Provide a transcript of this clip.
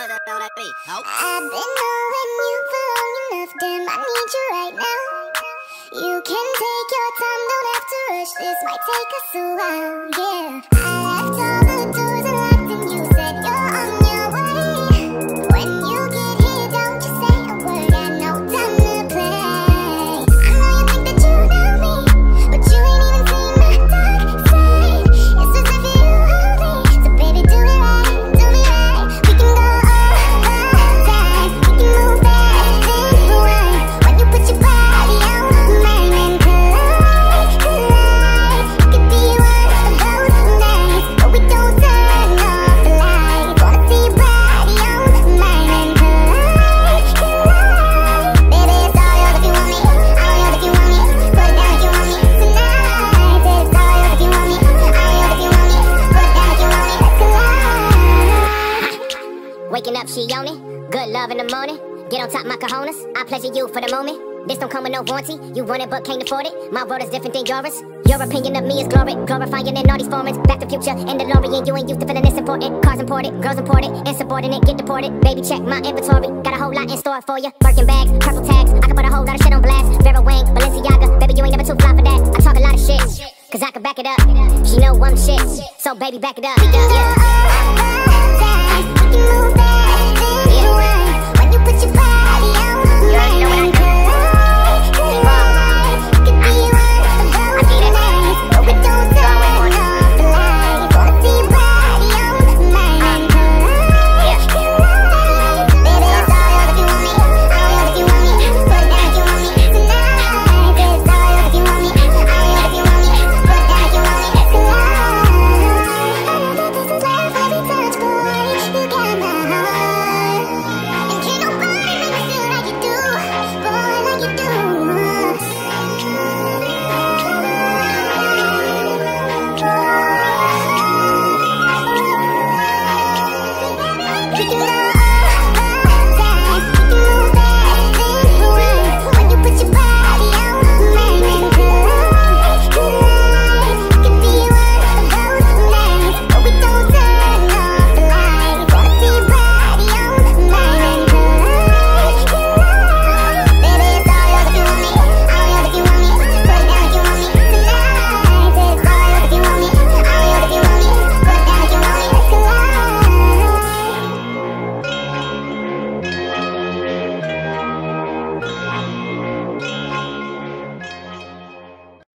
I've been knowing you for long enough, damn, I need you right now. You can take your time, don't have to rush, this might take us a while, yeah. I left all the doors unlocked and you said Waking up, she on it. Good love in the morning. Get on top my cojones. I pleasure you for the moment. This don't come with no warranty. You want it but can't afford it. My world is different than yours. Your opinion of me is glory. Glorifying in all these formats. Back to future in DeLorean. You ain't used to feeling this important. Cars imported, girls imported, insubordinate. Get deported. Baby, check my inventory. Got a whole lot in store for you. Birkin bags, purple tags. I can put a whole lot of shit on blast. Vera Wang, Balenciaga. Baby, you ain't never too fly for that. I talk a lot of shit. Cause I can back it up. She know I'm shit. So baby, back it up. We Pick it up.